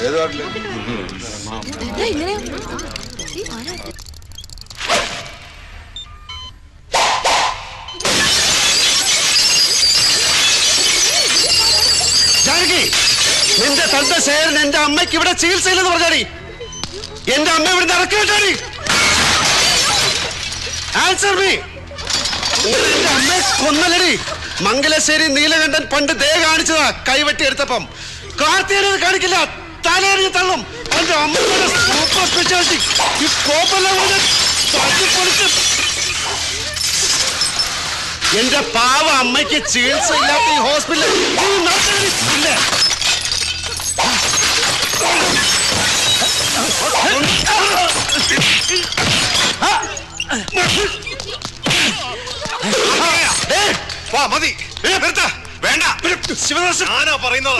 ഏത് പാട്ടിൽ ഇങ്ങനെ നിന്റെ തന്റെ ശേഖരൻ എന്റെ അമ്മയ്ക്ക് ഇവിടെ ചികിത്സയില്ലെന്ന് പറഞ്ഞാടി. എന്റെ അമ്മ ഇവിടെ ഇറക്കി ആൻസർ മീ എന്റെ അമ്മയെ കൊന്നലടി മംഗലശ്ശേരി നീലകണ്ഠൻ പണ്ട് ദേ കാണിച്ചതാ കൈവെട്ടി എടുത്തപ്പം കാർത്തികനത് കാണിക്കില്ല തലയെറിഞ്ഞ് തള്ളും എന്റെ അമ്മയുടെ സൂപ്പർ സ്പെഷ്യാലിറ്റി ഈ എന്റെ പാവ അമ്മയ്ക്ക് ചികിത്സ ഇല്ലാത്ത ഈ ഹോസ്പിറ്റലിൽ? ഏയ്, വാ മതി. വേണ്ട. ഞാനാ പറയുന്നത്.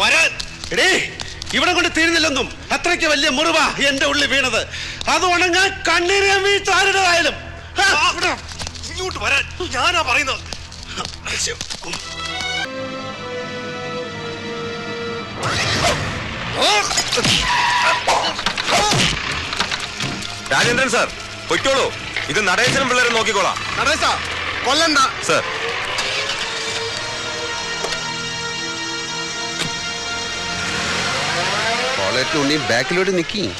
വരാൻ. എടേ ഇവിടെ കൊണ്ട് തീരുന്നില്ലെന്നും അത്രയ്ക്ക് വലിയ മുറിവ എന്റെ ഉള്ളിൽ വീണത്. അത് ഉണങ്ങാൻ കണ്ണീരെ വീട്ടാരുടേതായാലും ഇങ്ങോട്ട് വരാൻ. ഞാനാ പറയുന്നത്. രാജേന്ദ്രൻ സാർ പൊയ്ക്കോളൂ. ഇത് നടേശനും പിള്ളേരും നോക്കിക്കോളാം. നടേശ കൊല്ലണ്ട. സർ. കോളേറ്റ് ഉണ്ണി ബാക്കിലോട്ട് നിക്കി.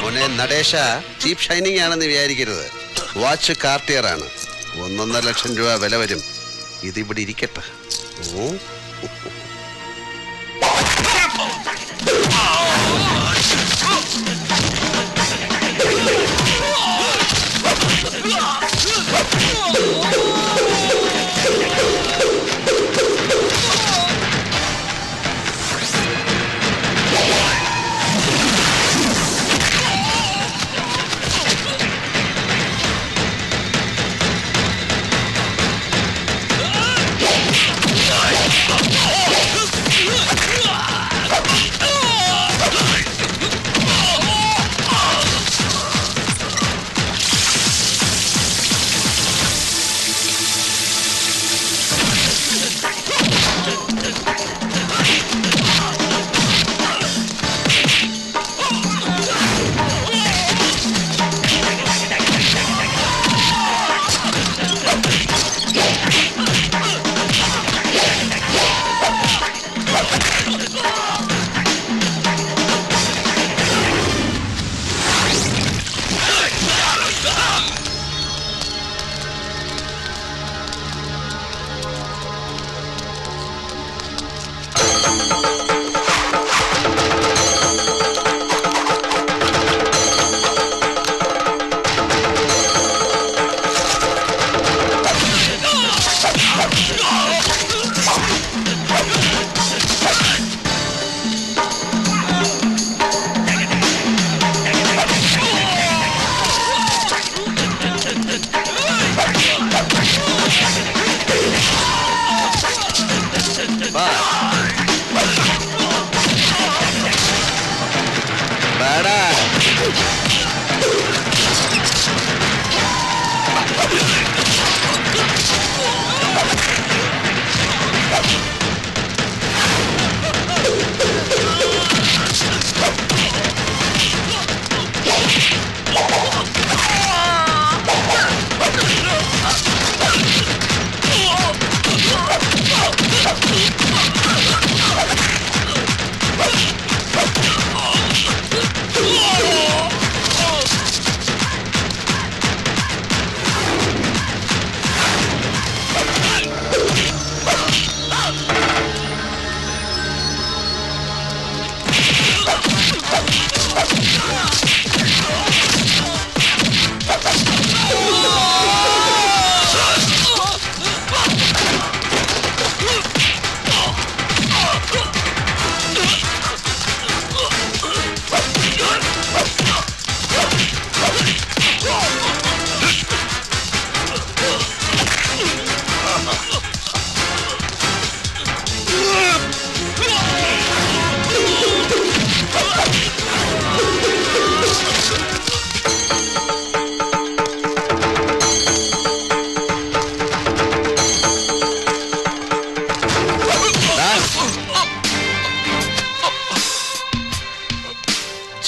മോനെ നടേശ ചീപ്പ് ഷൈനിങ് ആണെന്ന് വിചാരിക്കരുത്. വാച്ച് കാർട്ടിയർ ആണ് ഒന്നൊന്നര ലക്ഷം രൂപ വില വരും. ഇതിവിടെ ഇരിക്കട്ടെ. ഓ.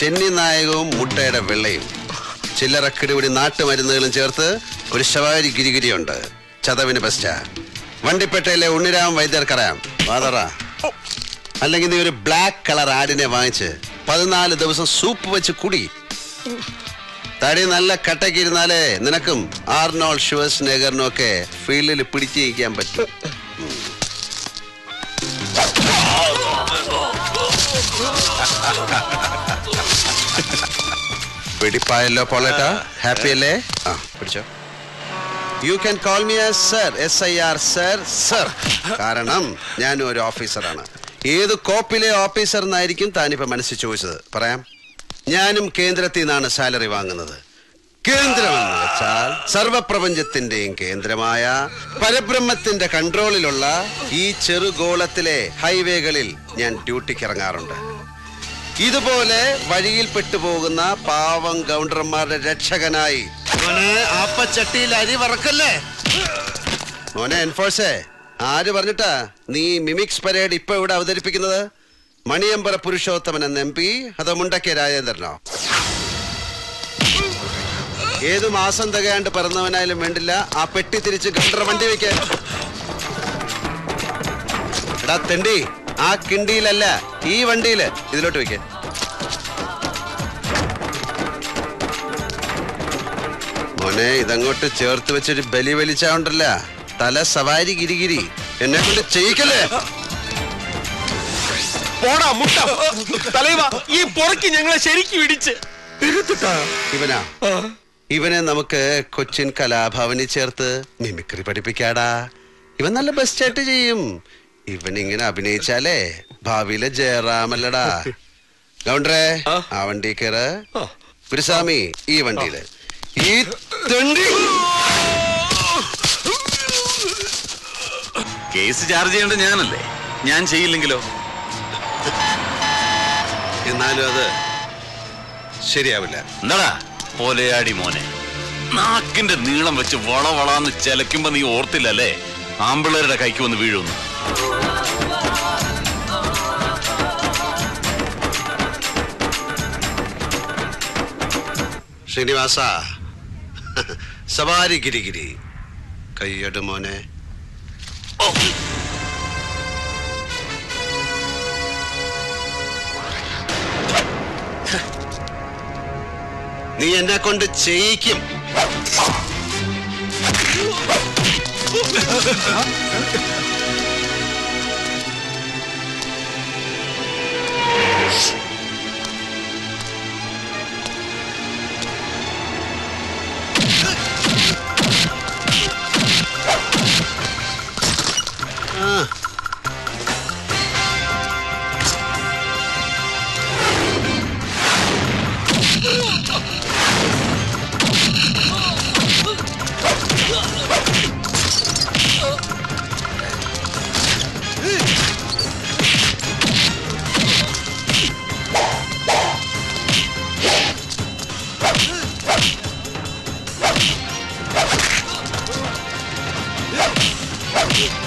ചെന്നി നായകവും മുട്ടയുടെ വെള്ളയും. ചില്ലറ നാട്ടുമരുന്നുകളും ചേർത്ത് ഒരു ശവാരി ഗിരിഗിരിയുണ്ട്. ചതവിന് ബെസ്റ്റാ വണ്ടിപ്പേട്ടയിലെ ഉണ്ണിരാം വൈദ്യർക്കറാം വാതറാ അല്ലെങ്കിൽ നീ ഒരു ബ്ലാക്ക് കളർ ആടിനെ വാങ്ങിച്ച് പതിനാല് ദിവസം സൂപ്പ് വെച്ച് കുടി. തടി നല്ല കട്ടയ്ക്ക് ഇരുന്നാലേ നിനക്കും ആർനോൾ ഷുവസ് നെഗറിനും ഒക്കെ ഫീൽഡിൽ പിടിച്ചു നിൽക്കാൻ പറ്റും. വെടിപ്പായല്ലോ പോളേട്ടാ. ഹാപ്പി അല്ലേ? ആ പിടിച്ചോ. You can call me as sir S I R sir sir കാരണം ഞാൻ ഒരു ഓഫീസറാണ്. ഏത് കോപ്പിലെ ഓഫീസർ എന്നായിരിക്കും താനിപ്പോ മനസ്സിൽ ചോദിച്ചത്? പറയാം. ഞാനും കേന്ദ്രത്തിൽ നിന്നാണ് സാലറി വാങ്ങുന്നത്. കേന്ദ്രമെന്ന് വെച്ചാൽ സർവപ്രപഞ്ചത്തിന്റെയും കേന്ദ്രമായ പരബ്രഹ്മത്തിന്റെ കൺട്രോളിലുള്ള ഈ ചെറുഗോളത്തിലെ ഹൈവേകളിൽ ഞാൻ ഡ്യൂട്ടിക്ക് ഇറങ്ങാറുണ്ട് ഇതുപോലെ വഴിയിൽ പെട്ടുപോകുന്ന പാവം ഗൗണ്ടർമാരുടെ രക്ഷകനായി മോനെ ആപ്പച്ചട്ടിയിൽ അരി വറക്കല്ലേ? മോനെ എൻഫോഴ്സേ ആര് പറഞ്ഞിട്ടാ നീ മിമിക്സ് പരേഡ് ഇപ്പൊ ഇവിടെ അവതരിപ്പിക്കുന്നത്? മണിയമ്പല പുരുഷോത്തമൻ എന്ന എം പി അതോ മുണ്ടക്കെ രാജേന്ദ്രനോ? ഏതു മാസം തികയാണ്ട് പിറന്നവനായാലും വേണ്ടില്ല. ആ പെട്ടി തിരിച്ച് ഗണ്ടർ വണ്ടി വെക്കാൻ എടാ തെണ്ടി ആ കിണ്ടിയിലല്ല ഈ വണ്ടിയിൽ ഇതിലോട്ട് വെക്കാൻ മോനെ ഇതങ്ങോട്ട് ചേർത്ത് വെച്ചൊരു ബലി വലിച്ചാണ്ടല്ല തല സവാരി ഗിരിഗിരി എന്നെ കൊണ്ട് ചെയ്യിക്കല്ലേ? പോടാ മുട്ട. തലൈവ ഈ പൊറക്കി ഞങ്ങളെ ശരിക്കും ഇടിച്ച്. ഇവനാ. ഇവനെ നമുക്ക് കൊച്ചിൻ കലാഭവനിൽ ചേർത്ത് മിമിക്രി പഠിപ്പിക്കാടാ. ഇവൻ നല്ല ബെസ്റ്റായിട്ട് ചെയ്യും. ഇവൻ ഇങ്ങനെ അഭിനയിച്ചാലേ ഭാവിയിലെ ജയറാമല്ലടാ. ഗൗണ്ടറേ ആ. വണ്ടി കയറ്. ഗുരുസ്വാമി ഈ വണ്ടിയിൽ. ഈ തണ്ടി കേസ് ചാർജ് ചെയ്യേണ്ട ഞാനല്ലേ? ഞാൻ ചെയ്യില്ലെങ്കിലോ? എന്നാലും അത് ശരിയാവില്ല. എന്താടാ? പോലെയാടി മോനെ. നാക്കിന്റെ നീളം വെച്ച് വള വളാന്ന് ചെലക്കുമ്പോ നീ ഓർത്തില്ലല്ലേ? ആമ്പിള്ളേരുടെ കൈക്ക് വന്ന് വീഴുന്നു. ശ്രീനിവാസ സവാരി ഗിരിഗിരി കയ്യട് മോനെ. നീ എന്നെ കൊണ്ട് ചെയ്യിക്കും. Eat.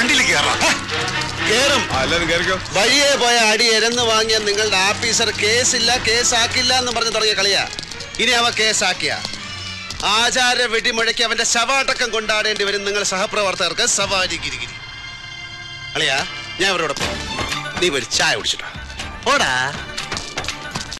വണ്ടിയിൽ കേറാം. കേറും എല്ലാരും കയറിക്കോ വഴിയെ പോയ അടി എരന്ന് വാങ്ങിയ നിങ്ങളുടെ ആഫീസർ കേസില്ല കേസാക്കില്ല എന്ന് പറഞ്ഞ് തുടങ്ങിയ കളിയാ. ഇനി അവ കേസാക്കിയ. ആചാര വെടിമുഴക്കി അവന്റെ ശവാടക്കം കൊണ്ടാടേണ്ടി വരും നിങ്ങൾ സഹപ്രവർത്തകർക്ക് സവാരി ഗിരിഗിരി. അളിയാ ഞാൻ അവരോടൊപ്പം നീ ഒരു ചായ കുടിച്ചിട്ടോ. ഓടാ